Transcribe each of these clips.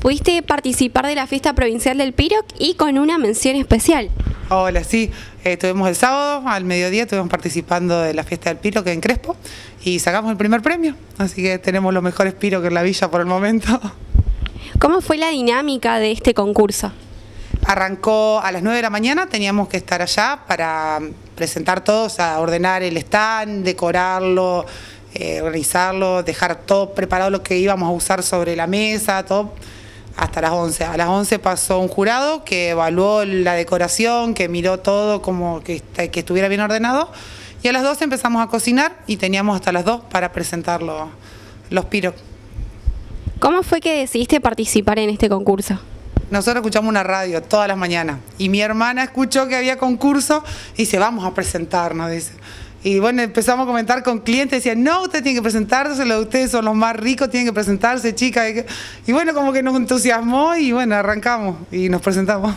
Pudiste participar de la fiesta provincial del Piroc y con una mención especial. Hola, sí, eh, estuvimos el sábado al mediodía, estuvimos participando de la fiesta del Piroc en Crespo y sacamos el primer premio, así que tenemos los mejores Piroc en la villa por el momento. ¿Cómo fue la dinámica de este concurso? Arrancó a las 9 de la mañana, teníamos que estar allá para presentar todos, a ordenar el stand, decorarlo, eh, organizarlo, dejar todo preparado lo que íbamos a usar sobre la mesa, todo hasta las 11. A las 11 pasó un jurado que evaluó la decoración, que miró todo como que, que estuviera bien ordenado. Y a las 12 empezamos a cocinar y teníamos hasta las 2 para presentar los piros. ¿Cómo fue que decidiste participar en este concurso? Nosotros escuchamos una radio todas las mañanas y mi hermana escuchó que había concurso y dice, vamos a presentarnos, dice. Y bueno, empezamos a comentar con clientes, decían, no, ustedes tienen que presentarse, ustedes son los más ricos, tienen que presentarse, chicas. Y bueno, como que nos entusiasmó y bueno, arrancamos y nos presentamos.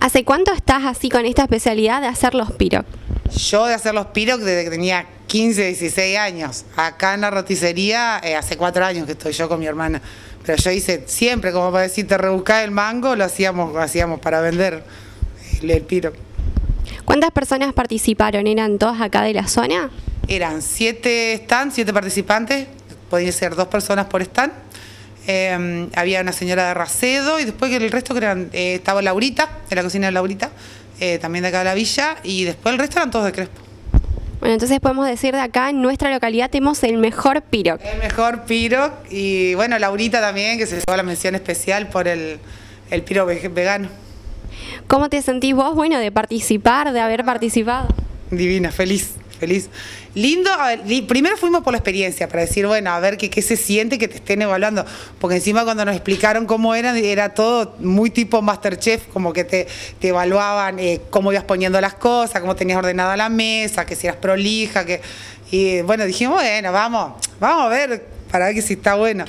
¿Hace cuánto estás así con esta especialidad de hacer los piroc? Yo de hacer los piroc desde que tenía 15, 16 años. Acá en la roticería eh, hace cuatro años que estoy yo con mi hermana. Pero yo hice siempre, como para decirte, rebuscar el mango, lo hacíamos, lo hacíamos para vender el, el piroc. ¿Cuántas personas participaron? ¿Eran todas acá de la zona? Eran siete stands, siete participantes, podían ser dos personas por stand. Em, había una señora de Racedo y después que el resto que eran, eh, estaba Laurita, en la cocina de Laurita, eh, también de acá de la villa, y después el resto eran todos de Crespo. Bueno, entonces podemos decir de acá, en nuestra localidad tenemos el mejor piroc. El mejor piroc, y bueno, Laurita también, que se llevó la mención especial por el, el piroc vegano. ¿Cómo te sentís vos, bueno, de participar, de haber participado? Divina, feliz, feliz. Lindo, primero fuimos por la experiencia, para decir, bueno, a ver qué, se siente que te estén evaluando, porque encima cuando nos explicaron cómo era, era todo muy tipo Masterchef, como que te, te evaluaban eh, cómo ibas poniendo las cosas, cómo tenías ordenada la mesa, que si eras prolija, que... Y bueno, dijimos, bueno, vamos, vamos a ver, para ver que si está bueno.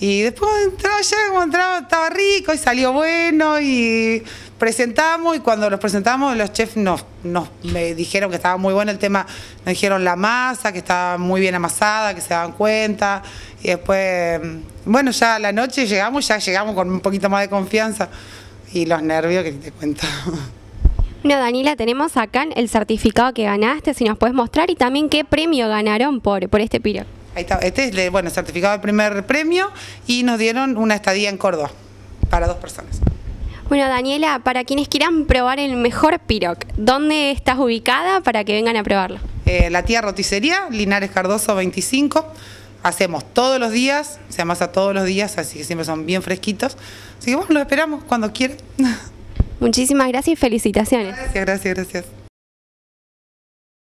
Y después entraba ya, como entraba, estaba rico y salió bueno y presentamos y cuando los presentamos los chefs nos, nos me dijeron que estaba muy bueno el tema, nos dijeron la masa, que estaba muy bien amasada, que se daban cuenta y después, bueno, ya a la noche llegamos, ya llegamos con un poquito más de confianza y los nervios que te cuento. Bueno, Daniela, tenemos acá el certificado que ganaste, si nos puedes mostrar, y también qué premio ganaron por, por este piro. Ahí está, este es bueno, certificado del primer premio y nos dieron una estadía en Córdoba para dos personas. Bueno, Daniela, para quienes quieran probar el mejor piroc, ¿dónde estás ubicada para que vengan a probarlo? Eh, la tía Roticería, Linares Cardoso 25. Hacemos todos los días, se amasa todos los días, así que siempre son bien fresquitos. Así que bueno, los esperamos cuando quieran. Muchísimas gracias y felicitaciones. Gracias, gracias, gracias.